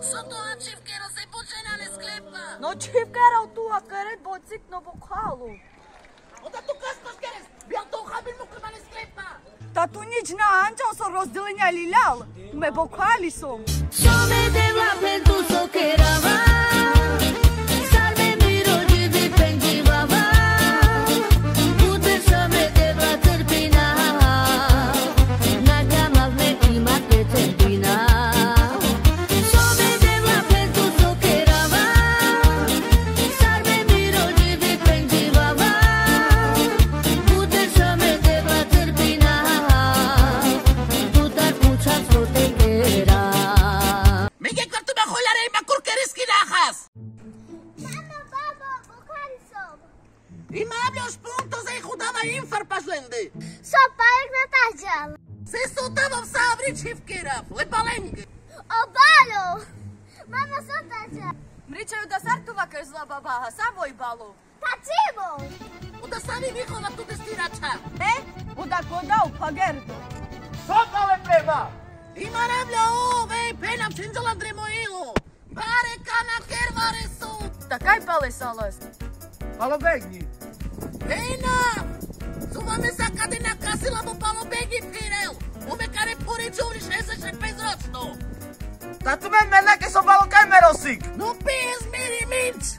Со тоа чевкера се почена не склепна. Но чевкера од тоа карет боцик на бокалу. Ода тука спаш керес, бил тоа хабил му кема не склепна. Тату нич на анджел со разделења лилал, ме бокали сум. Со ме девла пенту со керава. I ma hablo os puntos e judava infar paswende. Só parek na tajal. Se sotava sa abri cifkera. Le paleng. O balo. Mama, só tajal. Mričaju da sartuva krzla babaha, savoj balu. Tativo. Onda sami vihova tu destirača. E, uda koda u pagerdo. Sotale prema! Ima rabla ove penam činđala dremoilo. Bare kana kervare su. Takaj pale salas. Malo begni! Reina! Suba-me essa cadena cá, se lá palo begi, pireu! O me care puri čuriš, ne se še pezročno! Da tu me mene, ke so balo kaj merosik! No pijez miri minč!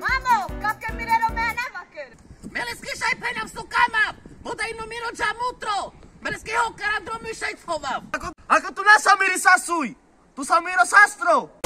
Mamo, kakve mi rero me nemakir! Mele skišaj penjam su kamap! Voda no miro mirođa mutro! Mele skihao karam dromišaj tvovam! Ako tu ne sam miri sasuj! Tu sam miro sastro!